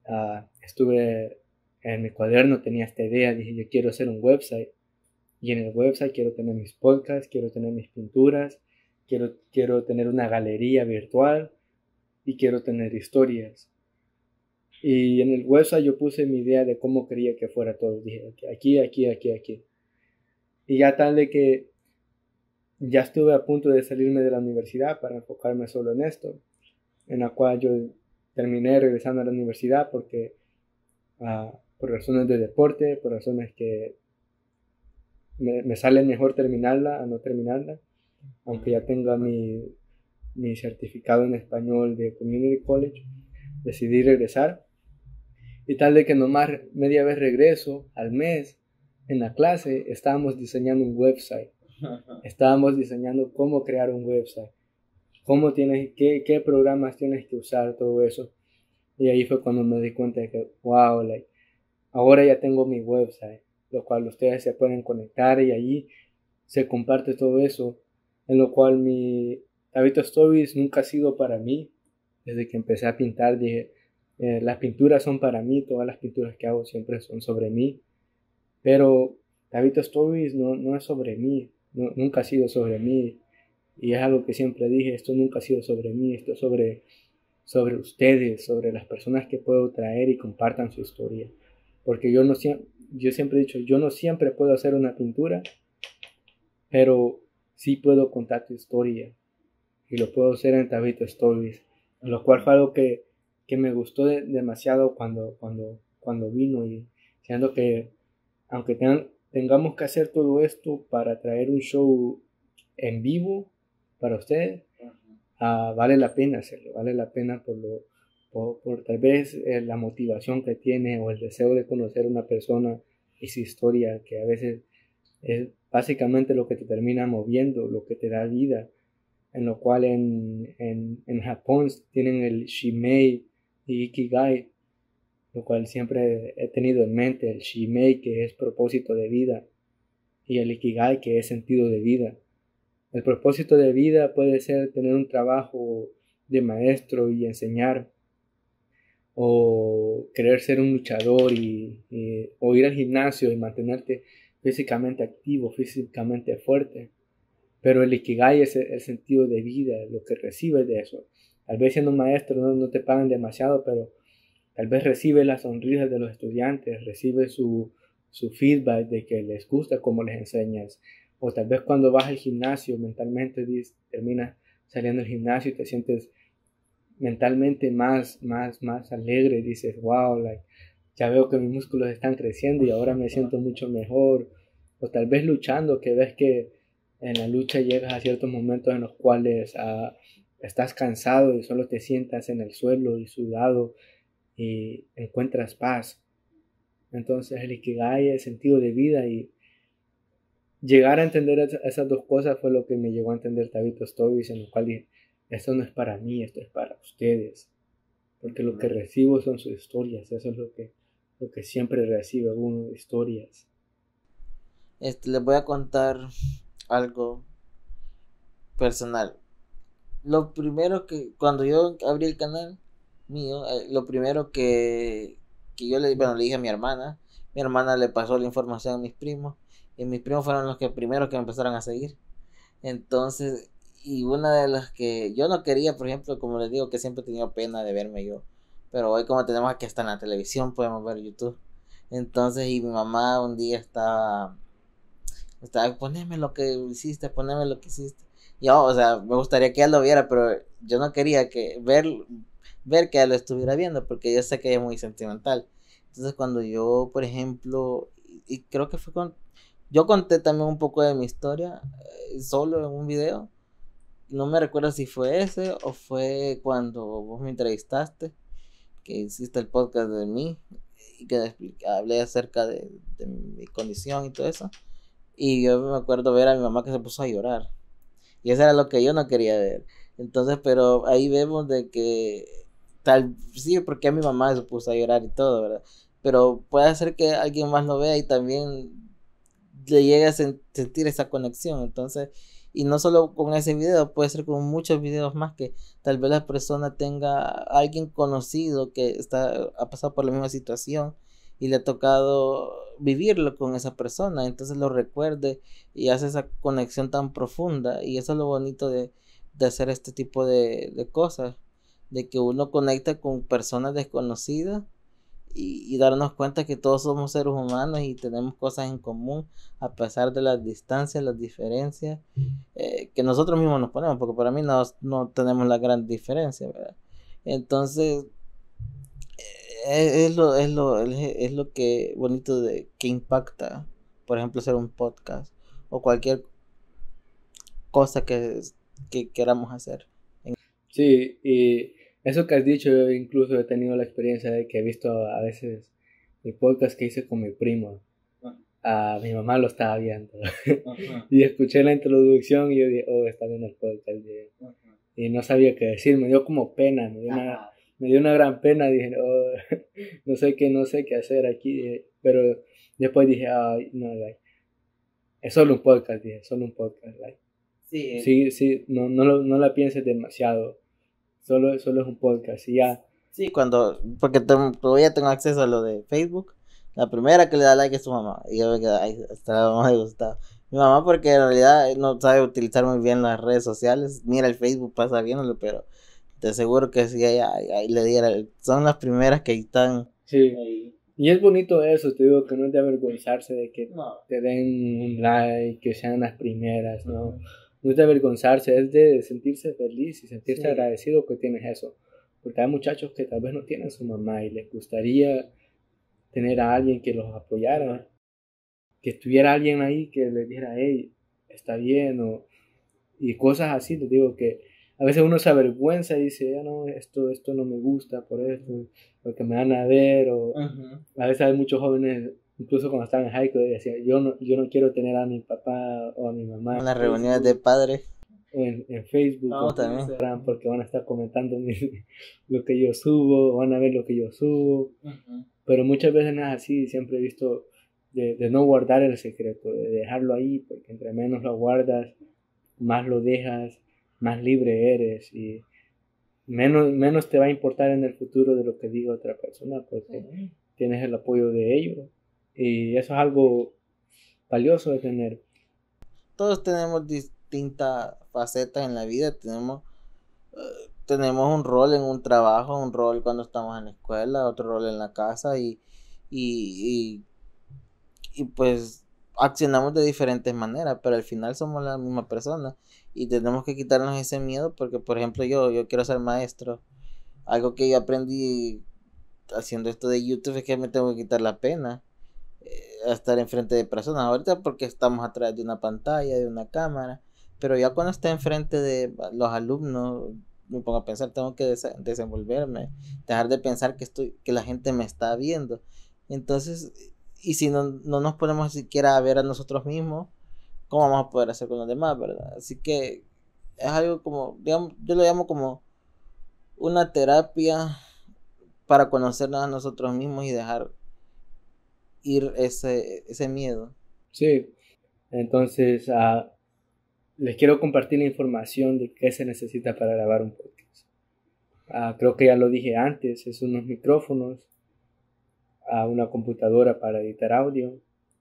Speaker 1: ah, estuve en mi cuaderno, tenía esta idea, dije yo quiero hacer un website y en el website quiero tener mis podcasts, quiero tener mis pinturas, quiero, quiero tener una galería virtual y quiero tener historias. Y en el website yo puse mi idea de cómo quería que fuera todo. Dije, aquí, aquí, aquí, aquí. Y ya tal de que ya estuve a punto de salirme de la universidad para enfocarme solo en esto, en la cual yo terminé regresando a la universidad porque uh, por razones de deporte, por razones que me, sale mejor terminarla a no terminarla, aunque ya tenga mi, mi certificado en español de Community College, decidí regresar. Y tal de que nomás media vez regreso al mes en la clase, estábamos diseñando un website. Estábamos diseñando cómo crear un website, cómo tienes, qué, qué programas tienes que usar, todo eso. Y ahí fue cuando me di cuenta de que, wow, like, ahora ya tengo mi website lo cual ustedes se pueden conectar y allí se comparte todo eso, en lo cual mi hábito Stories nunca ha sido para mí. Desde que empecé a pintar dije, eh, las pinturas son para mí, todas las pinturas que hago siempre son sobre mí, pero hábito Stories no, no es sobre mí, nunca ha sido sobre mí. Y es algo que siempre dije, esto nunca ha sido sobre mí, esto es sobre, sobre ustedes, sobre las personas que puedo traer y compartan su historia. Porque yo no, yo siempre he dicho, yo no siempre puedo hacer una pintura, pero sí puedo contar tu historia. Y lo puedo hacer en Tabito Stories. Lo cual fue algo que, me gustó demasiado cuando, cuando, cuando vino. Y siendo que, aunque tengamos que hacer todo esto para traer un show en vivo para ustedes, ah, vale la pena hacerlo. Vale la pena por lo, por, tal vez eh, la motivación que tiene o el deseo de conocer una persona y su historia, que a veces es básicamente lo que te termina moviendo, lo que te da vida, en lo cual en, en, en Japón tienen el Shimei y Ikigai, lo cual siempre he tenido en mente, el Shimei que es propósito de vida y el Ikigai que es sentido de vida. El propósito de vida puede ser tener un trabajo de maestro y enseñar, o querer ser un luchador y, o ir al gimnasio y mantenerte físicamente activo, físicamente fuerte. Pero el Ikigai es el, sentido de vida, lo que recibes de eso. Tal vez siendo maestro no, te pagan demasiado, pero tal vez recibes las sonrisas de los estudiantes, recibes su, su feedback de que les gusta cómo les enseñas. O tal vez cuando vas al gimnasio mentalmente terminas saliendo del gimnasio y te sientes mentalmente más, más, más alegre, dices, wow, like, ya veo que mis músculos están creciendo y ahora me siento mucho mejor. O tal vez luchando, que ves que en la lucha llegas a ciertos momentos en los cuales ah, estás cansado y solo te sientas en el suelo y sudado y encuentras paz. Entonces el Ikigai, el sentido de vida y llegar a entender esas dos cosas fue lo que me llevó a entender Tabito Stories, en lo cual esto no es para mí, esto es para ustedes. Porque lo que recibo son sus historias, eso es lo que, lo que siempre recibe uno, historias.
Speaker 2: Este, les voy a contar algo personal. Lo primero que, cuando yo abrí el canal mío, eh, lo primero que, que yo le, bueno, le dije a mi hermana, mi hermana le pasó la información a mis primos, y mis primos fueron los que primero que me empezaron a seguir. Entonces, y una de las que yo no quería, por ejemplo, como les digo, que siempre he tenido pena de verme yo, pero hoy como tenemos aquí hasta en la televisión, podemos ver YouTube. Entonces, y mi mamá un día estaba, estaba, poneme lo que hiciste, poneme lo que hiciste. Yo, o sea, me gustaría que él lo viera, pero yo no quería que ver, ver que él lo estuviera viendo, porque yo sé que ella es muy sentimental. Entonces, cuando yo, por ejemplo, y creo que fue con, yo conté también un poco de mi historia, eh, solo en un video. No me recuerdo si fue ese o fue cuando vos me entrevistaste, que hiciste el podcast de mí y que hablé acerca de, mi condición y todo eso. Y yo me acuerdo ver a mi mamá que se puso a llorar. Y eso era lo que yo no quería ver. Entonces, pero ahí vemos de que tal, sí, porque a mi mamá se puso a llorar y todo, ¿verdad? Pero puede ser que alguien más lo vea y también le llegue a sentir esa conexión. Entonces, y no solo con ese video, puede ser con muchos videos más que tal vez la persona tenga alguien conocido que está, ha pasado por la misma situación y le ha tocado vivirlo con esa persona, entonces lo recuerde y hace esa conexión tan profunda y eso es lo bonito de, de hacer este tipo de, de cosas, de que uno conecta con personas desconocidas y, darnos cuenta que todos somos seres humanos y tenemos cosas en común a pesar de las distancias, las diferencias eh, que nosotros mismos nos ponemos, porque para mí no, no tenemos la gran diferencia, ¿verdad? Entonces, es, lo, es, lo, es lo que bonito de que impacta, por ejemplo, hacer un podcast o cualquier cosa que, que queramos hacer.
Speaker 1: Sí, y eso que has dicho, yo incluso he tenido la experiencia de que he visto a veces el podcast que hice con mi primo. A ah, mi mamá lo estaba viendo. y escuché la introducción y yo dije, oh, está viendo el podcast. Y no sabía qué decir, me dio como pena, me dio, una, me dio una gran pena. Dije, oh, no sé qué, no sé qué hacer aquí. Pero después dije, ay, no, es solo un podcast, dije, solo un podcast. Sí, sí, sí, no, no, no la pienses demasiado Solo, solo es un podcast y ya.
Speaker 2: Sí, cuando, porque todavía tengo acceso a lo de Facebook. La primera que le da like es su mamá. Y yo me quedo, ay, hasta la mamá gustaba. Mi mamá porque en realidad no sabe utilizar muy bien las redes sociales. Mira el Facebook, pasa viéndolo, pero te aseguro que si ahí, ahí, le diera. Son las primeras que están.
Speaker 1: Sí. Y es bonito eso, te digo, que no es de avergonzarse de que te den un like, que sean las primeras, ¿no? no es de avergonzarse, es de sentirse feliz y sentirse agradecido que tienes eso. Porque hay muchachos que tal vez no tienen su mamá y les gustaría tener a alguien que los apoyara, que estuviera alguien ahí que les dijera, hey, está bien, o, y cosas así, les digo que a veces uno se avergüenza y dice, ya no, esto, esto no me gusta por esto, porque me van a ver, o a veces hay muchos jóvenes incluso cuando estaba en high school, decía, yo no, yo no quiero tener a mi papá o a mi mamá.
Speaker 2: En las reuniones de padres.
Speaker 1: En, en Facebook o en Instagram, porque van a estar comentando lo que yo subo, van a ver lo que yo subo. Pero muchas veces no es así, siempre he visto de, de, no guardar el secreto, de dejarlo ahí, porque entre menos lo guardas, más lo dejas, más libre eres y menos, menos te va a importar en el futuro de lo que diga otra persona, porque tienes el apoyo de ellos. Y eso es algo valioso de tener.
Speaker 2: Todos tenemos distintas facetas en la vida, tenemos, eh, tenemos un rol en un trabajo, un rol cuando estamos en la escuela, otro rol en la casa y, y, y, pues accionamos de diferentes maneras, pero al final somos la misma persona y tenemos que quitarnos ese miedo porque, por ejemplo, yo, yo quiero ser maestro. Algo que yo aprendí haciendo esto de YouTube es que me tengo que quitar la pena a estar enfrente de personas. Ahorita porque estamos atrás de una pantalla, de una cámara. Pero ya cuando esté enfrente de los alumnos, me pongo a pensar, tengo que desenvolverme, dejar de pensar que estoy, que la gente me está viendo. Entonces, y si no, no nos ponemos siquiera a ver a nosotros mismos, ¿cómo vamos a poder hacer con los demás, verdad? Así que es algo como, digamos, yo lo llamo como una terapia para conocernos a nosotros mismos y dejar ir ese, ese miedo.
Speaker 1: Sí, entonces uh, les quiero compartir la información de qué se necesita para grabar un podcast. Uh, creo que ya lo dije antes, es unos micrófonos, a uh, una computadora para editar audio,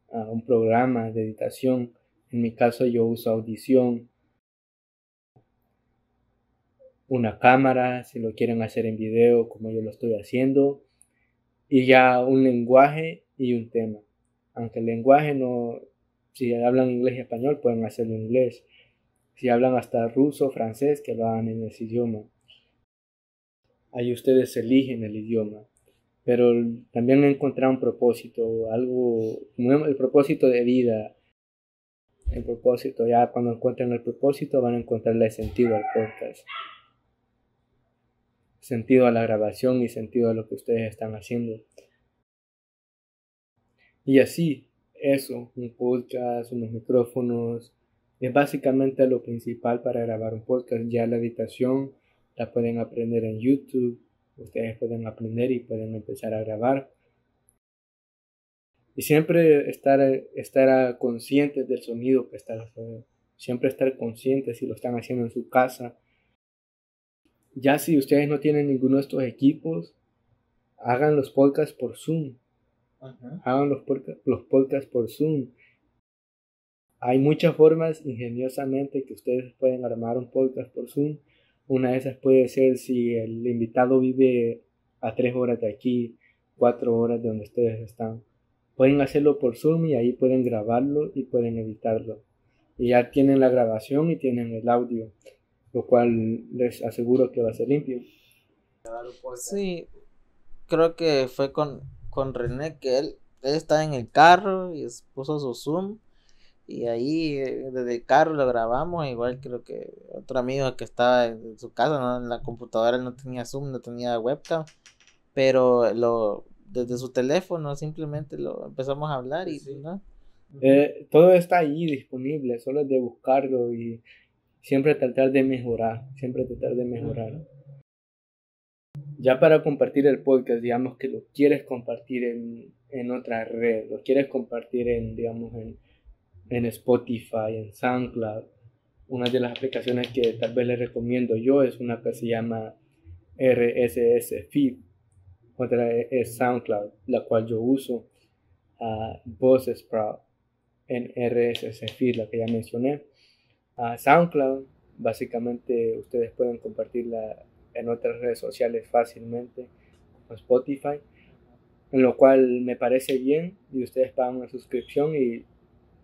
Speaker 1: un programa de editación. En mi caso yo uso audición, una cámara, si lo quieren hacer en video como yo lo estoy haciendo, y ya un lenguaje y un tema. Aunque el lenguaje no, si hablan inglés y español pueden hacerlo en inglés. Si hablan hasta ruso, francés, que lo en ese idioma. Ahí ustedes eligen el idioma. Pero también encontrar un propósito, algo, el propósito de vida. El propósito, ya cuando encuentren el propósito van a encontrarle sentido al podcast sentido a la grabación y sentido a lo que ustedes están haciendo. Y así, eso, un podcast, unos micrófonos, es básicamente lo principal para grabar un podcast. Ya la editación la pueden aprender en YouTube, ustedes pueden aprender y pueden empezar a grabar. Y siempre estar, estar conscientes del sonido que están haciendo. Siempre estar conscientes si lo están haciendo en su casa, ya si ustedes no tienen ninguno de estos equipos, hagan los podcasts por Zoom. Hagan los, los podcasts por Zoom. Hay muchas formas ingeniosamente que ustedes pueden armar un podcast por Zoom. Una de esas puede ser si el invitado vive a tres horas de aquí, cuatro horas de donde ustedes están. Pueden hacerlo por Zoom y ahí pueden grabarlo y pueden editarlo. Y ya tienen la grabación y tienen el audio lo cual les aseguro que va a ser limpio.
Speaker 2: Sí, creo que fue con, con René que él, él estaba en el carro y puso su Zoom y ahí eh, desde el carro lo grabamos, igual creo que otro amigo que estaba en su casa, en la computadora no tenía Zoom, no tenía webcam, pero lo desde su teléfono simplemente lo empezamos a hablar y
Speaker 1: eh, todo está ahí disponible, solo es de buscarlo y siempre tratar de mejorar, siempre tratar de mejorar. Ya para compartir el podcast, digamos que lo quieres compartir en, en otra red, lo quieres compartir en, digamos, en, en Spotify, en SoundCloud. Una de las aplicaciones que tal vez les recomiendo yo es una que se llama RSS Feed. Otra es SoundCloud, la cual yo uso. a Buzzsprout en RSS Feed, la que ya mencioné a SoundCloud. Básicamente ustedes pueden compartirla en otras redes sociales fácilmente, como Spotify, en lo cual me parece bien y ustedes pagan una suscripción y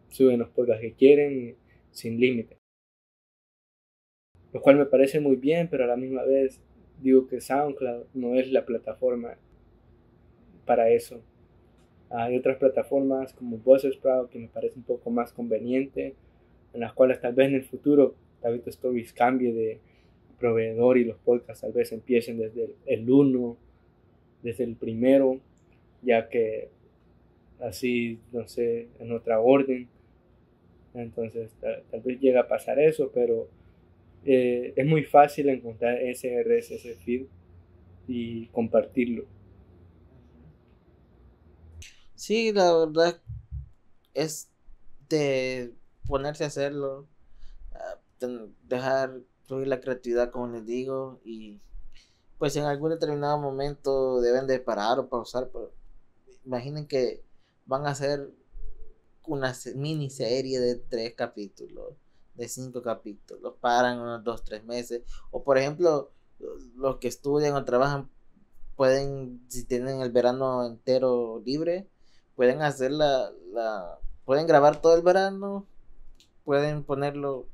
Speaker 1: suben los podcasts que quieren sin límite. Lo cual me parece muy bien, pero a la misma vez digo que SoundCloud no es la plataforma para eso. Hay otras plataformas como Buzzsprout que me parece un poco más conveniente en las cuales tal vez en el futuro David Stories cambie de proveedor y los podcasts tal vez empiecen desde el 1, desde el primero, ya que así, no sé, en otra orden. Entonces tal, vez llega a pasar eso, pero eh, es muy fácil encontrar ese RSS feed y compartirlo.
Speaker 2: Sí, la verdad es de ponerse a hacerlo, dejar fluir la creatividad, como les digo, y pues en algún determinado momento deben de parar o pausar. Pero imaginen que van a hacer una miniserie de tres capítulos, de cinco capítulos, paran unos dos, tres meses, o por ejemplo, los que estudian o trabajan pueden, si tienen el verano entero libre, pueden hacer la, la pueden grabar todo el verano pueden ponerlo,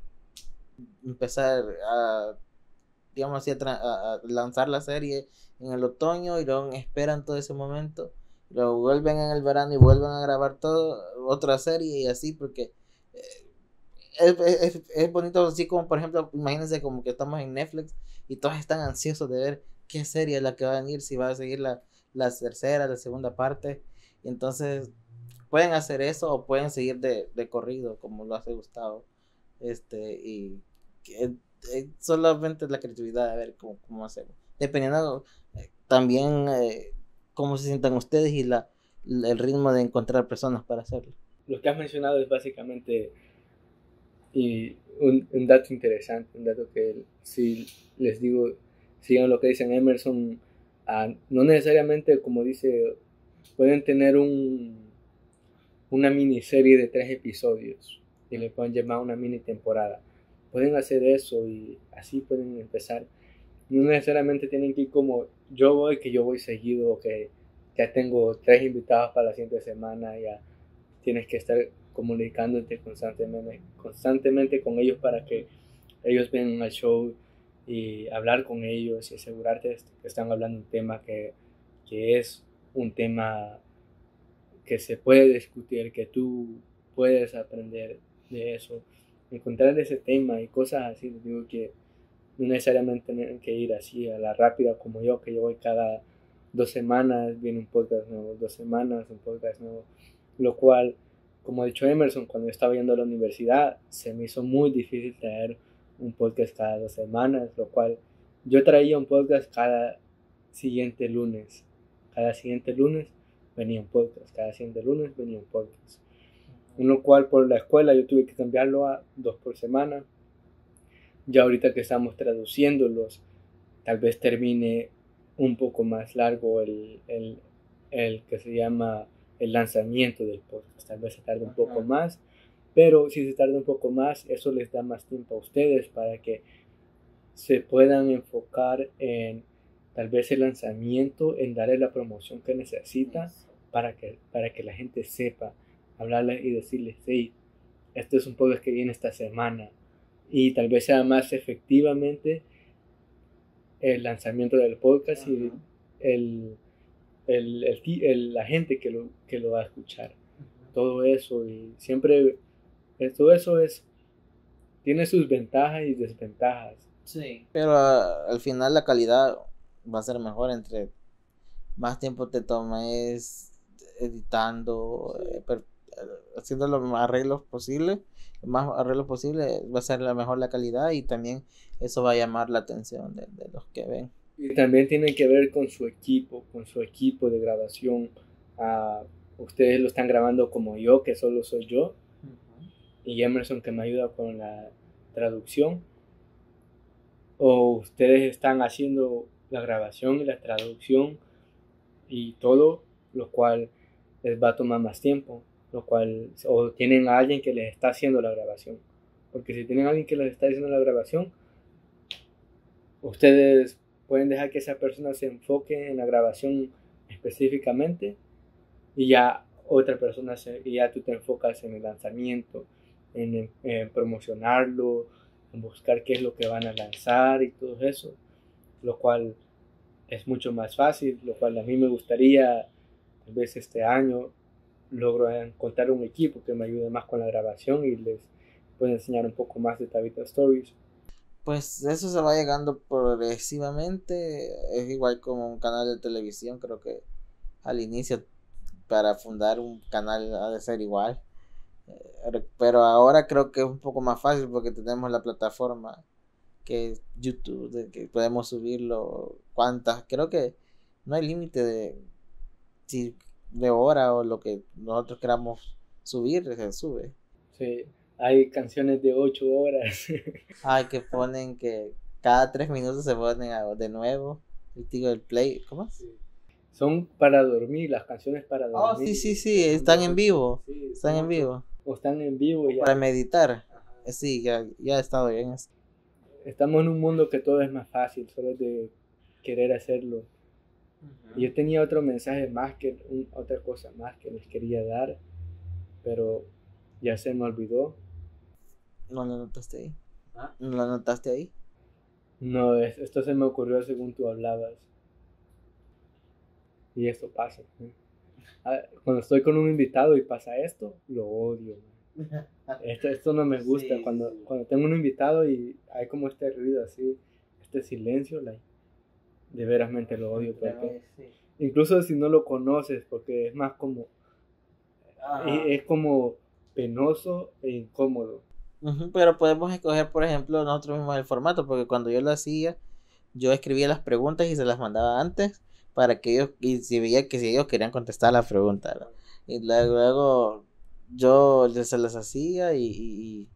Speaker 2: empezar a, digamos así, a, lanzar la serie en el otoño y luego esperan todo ese momento, lo vuelven en el verano y vuelven a grabar todo, otra serie y así, porque eh, es, bonito así como, por ejemplo, imagínense como que estamos en Netflix y todos están ansiosos de ver qué serie es la que va a venir, si va a seguir la, la tercera, la segunda parte. Y entonces pueden hacer eso o pueden seguir de, corrido, como lo hace Gustavo. Este, y eh, solamente la creatividad, a ver cómo, cómo hacemos. Dependiendo eh, también eh, cómo se sientan ustedes y la, el ritmo de encontrar personas para hacerlo.
Speaker 1: Lo que has mencionado es básicamente y un, dato interesante, un dato que si les digo, sigan lo que dicen Emerson, ah, no necesariamente como dice, pueden tener un, una miniserie de tres episodios y le pueden llamar una mini temporada. Pueden hacer eso y así pueden empezar. No necesariamente tienen que ir como yo voy, que yo voy seguido, que ya tengo tres invitados para la siguiente semana, ya tienes que estar comunicándote constantemente, constantemente con ellos para que ellos vengan al show y hablar con ellos y asegurarte que están hablando un tema que, que es un tema que se puede discutir, que tú puedes aprender de eso, encontrar ese tema y cosas así, digo que no necesariamente tienen que ir así a la rápida como yo, que yo voy cada dos semanas, viene un podcast nuevo, dos semanas, un podcast nuevo, lo cual como ha dicho Emerson, cuando estaba yendo a la universidad, se me hizo muy difícil traer un podcast cada dos semanas, lo cual yo traía un podcast cada siguiente lunes. Cada siguiente lunes venía un podcast, cada siguiente lunes venía un podcast. En lo cual por la escuela yo tuve que cambiarlo a dos por semana. Ya ahorita que estamos traduciéndolos, tal vez termine un poco más largo el, el, el que se llama el lanzamiento del podcast. Tal vez se tarde un poco más, pero si se tarda un poco más, eso les da más tiempo a ustedes para que se puedan enfocar en tal vez el lanzamiento, en darle la promoción que necesita para que, para que la gente sepa, hablarle y decirles, sí, esto es un podcast que viene esta semana y tal vez sea más efectivamente el lanzamiento del podcast y el el, el, la gente que lo, que lo va a escuchar. Todo eso y siempre, eh, todo eso es, tiene sus ventajas y desventajas.
Speaker 2: Sí. Pero ah, al final la calidad va a ser mejor entre más tiempo te tomes editando, eh, eh, haciendo los arreglos posibles, más arreglos posibles, va a ser la mejor la calidad y también eso va a llamar la atención de los que ven.
Speaker 1: Y también tiene que ver con su equipo, con su equipo de grabación. Ah, ustedes lo están grabando como yo, que solo soy yo, y Emerson que me ayuda con la traducción. O ustedes están haciendo la grabación y la traducción y todo, lo cual les va a tomar más tiempo, lo cual, o tienen a alguien que les está haciendo la grabación. Porque si tienen a alguien que les está haciendo la grabación, ustedes pueden dejar que esa persona se enfoque en la grabación específicamente y ya otra persona, se, y ya tú te enfocas en el lanzamiento, en, promocionarlo, en buscar qué es lo que van a lanzar y todo eso, lo cual es mucho más fácil, lo cual a mí me gustaría, tal vez este año, logro encontrar un equipo que me ayude más con la grabación y les pueda enseñar un poco más de Tabita Stories
Speaker 2: pues eso se va llegando progresivamente. Es igual como un canal de televisión, creo que al inicio para fundar un canal ha de ser igual. Eh, pero ahora creo que es un poco más fácil porque tenemos la plataforma que es YouTube, de que podemos subirlo cuantas. Creo que no hay límite de, de hora o lo que nosotros queramos subir, se sube.
Speaker 1: Sí, hay canciones de 8 horas.
Speaker 2: Ay, que ponen que cada 3 minutos se ponen de nuevo. El digo, el play, ¿cómo?
Speaker 1: Son para dormir, las canciones para
Speaker 2: oh, dormir. Oh, sí, sí, sí, están en vivo. están en vivo.
Speaker 1: O están en vivo
Speaker 2: ya. Para meditar. Sí, ya, ya he estado bien.
Speaker 1: Estamos en un mundo que todo es más fácil, solo de querer hacerlo. Yo tenía otro mensaje más que, otra cosa más que les quería dar, pero ya se me olvidó.
Speaker 2: ¿No lo notaste ahí? ¿Ah? ¿No lo notaste ahí?
Speaker 1: No, esto se me ocurrió según tú hablabas. Y esto pasa. Cuando estoy con un invitado y pasa esto, lo odio. Esto, esto no me gusta. cuando, cuando tengo un invitado y hay como este ruido así, este silencio, de veras lo odio. Porque, incluso si no lo conoces, porque es más como... Es como penoso e incómodo.
Speaker 2: Pero podemos escoger, por ejemplo, nosotros mismos el formato, porque cuando yo lo hacía, yo escribía las preguntas y se las mandaba antes para que ellos, y si veía que si ellos querían contestar la pregunta, y luego, yo se las hacía y,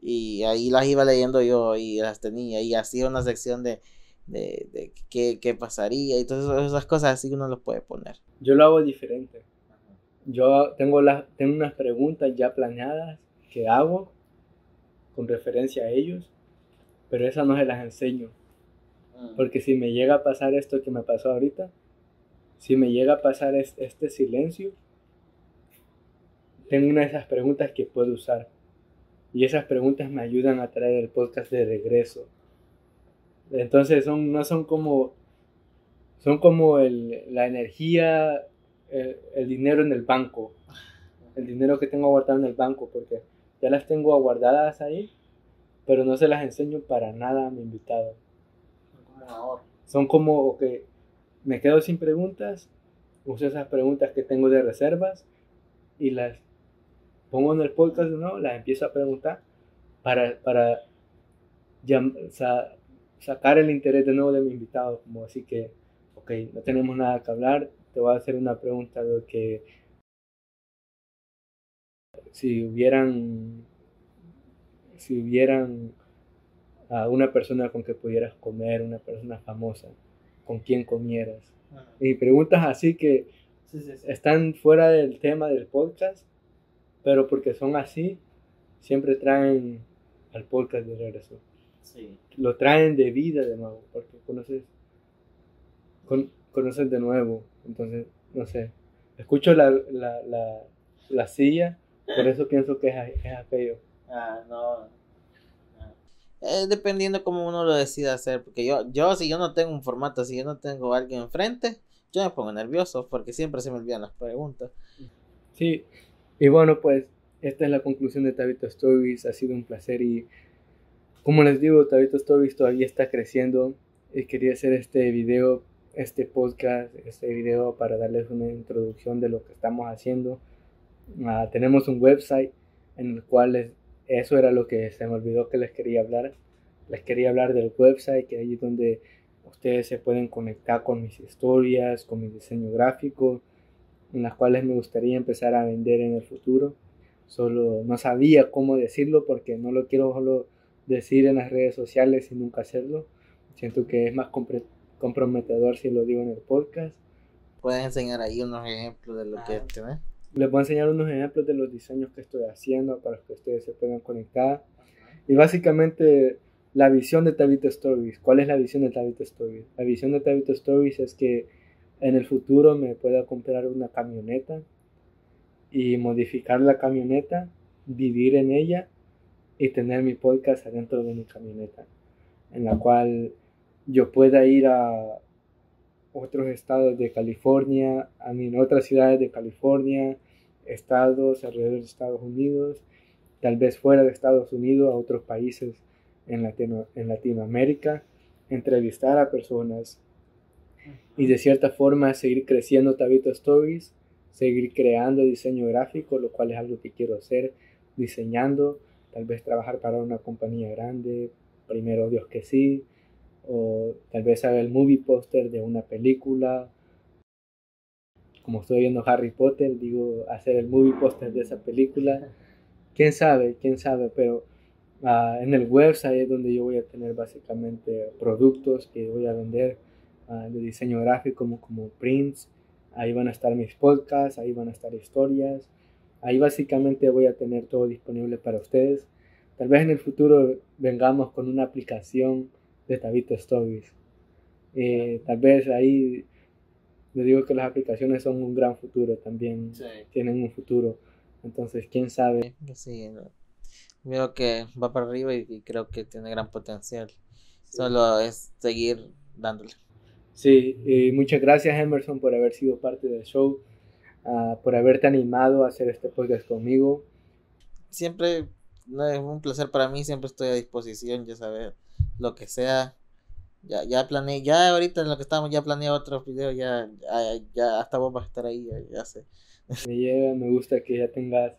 Speaker 2: y, ahí las iba leyendo yo y las tenía y hacía una sección de, de, de qué, qué, pasaría y todas esas cosas así uno los puede poner.
Speaker 1: Yo lo hago diferente. Yo tengo, las tengo unas preguntas ya planeadas que hago con referencia a ellos, pero esas no se las enseño. Mm. Porque si me llega a pasar esto que me pasó ahorita, si me llega a pasar este silencio, tengo una de esas preguntas que puedo usar. Y esas preguntas me ayudan a traer el podcast de regreso. Entonces son, no son como, son como la energía, el, dinero en el banco. El dinero que tengo guardado en el banco, porque ya las tengo guardadas ahí, pero no se las enseño para nada a mi invitado. Son como que me quedo sin preguntas, uso esas preguntas que tengo de reservas y las pongo en el podcast nuevo, las empiezo a preguntar para, para sacar el interés de nuevo de mi invitado, como así que, ok, no tenemos nada que hablar, te voy a hacer una pregunta de que si hubieran si hubieran a una persona con que pudieras comer, una persona famosa, con quien comieras. Y preguntas así que están fuera del tema del podcast, pero porque son así, siempre traen al podcast de regreso. Lo traen de vida de nuevo, porque conoces, con, conoces de nuevo. Entonces, no sé, escucho la, la, la, la silla, por eso pienso que es, es aquello.
Speaker 2: Ah, no. Eh, dependiendo cómo uno lo decida hacer, porque yo, yo si yo no tengo un formato, si yo no tengo a alguien enfrente, yo me pongo nervioso porque siempre se me olvidan las preguntas.
Speaker 1: Sí, y bueno, pues esta es la conclusión de Tabito Stories. Ha sido un placer y como les digo, Tabito Stories todavía está creciendo y quería hacer este video, este podcast, este video para darles una introducción de lo que estamos haciendo. Ah, tenemos un website en el cual eso era lo que se me olvidó que les quería hablar. Les quería hablar del website, que ahí es donde ustedes se pueden conectar con mis historias, con mi diseño gráfico, en las cuales me gustaría empezar a vender en el futuro. Solo no sabía cómo decirlo porque no lo quiero solo decir en las redes sociales y nunca hacerlo. Siento que es más comprometedor si lo digo en el podcast.
Speaker 2: Puedes enseñar ahí unos ejemplos de lo que tenés.
Speaker 1: Les voy a enseñar unos ejemplos de los diseños que estoy haciendo para que ustedes se puedan conectar. Y básicamente la visión de Tabito Stories. ¿Cuál es la visión de Tabito Stories? La visión de Tabito Stories es que en el futuro me pueda comprar una camioneta y modificar la camioneta, vivir en ella y tener mi podcast adentro de mi camioneta, en la cual yo pueda ir a otros estados de California, a mí, otras ciudades de California, estados alrededor de Estados Unidos, tal vez fuera de Estados Unidos, a otros países en, Latino, en Latinoamérica, entrevistar a personas y de cierta forma seguir creciendo Tabito Stories, seguir creando diseño gráfico, lo cual es algo que quiero hacer, diseñando, tal vez trabajar para una compañía grande, primero Dios que sí, o tal vez haga el movie poster de una película, como estoy viendo Harry Potter, digo, hacer el movie poster de esa película, quién sabe, quién sabe, pero uh, en el website es donde yo voy a tener básicamente productos que voy a vender Ah, de diseño gráfico como, como prints. Ahí van a estar mis podcasts, ahí van a estar historias. Ahí básicamente voy a tener todo disponible para ustedes. Tal vez en el futuro vengamos con una aplicación de Tabito Stories. Eh, tal vez ahí les digo que las aplicaciones son un gran futuro también. Tienen un futuro. Entonces, quién sabe.
Speaker 2: Sí, veo que va para arriba y, creo que tiene gran potencial. Solo es seguir dándole.
Speaker 1: Sí, y muchas gracias Emerson por haber sido parte del show, uh, por haberte animado a hacer este podcast conmigo.
Speaker 2: Siempre es un placer para mí, siempre estoy a disposición, ya sabes, lo que sea. Ya, ya planeé, ya ahorita en lo que estamos, ya planeé otros videos, ya, ya, ya hasta vos vas a estar ahí, ya, sé.
Speaker 1: Me llega, me gusta que ya tengas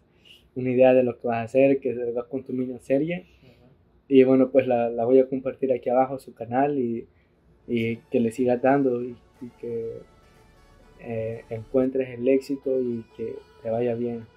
Speaker 1: una idea de lo que vas a hacer, que vas con tu mini serie. Y bueno, pues la, la, voy a compartir aquí abajo su canal y, y que le sigas dando y, que eh, encuentres el éxito y que te vaya bien.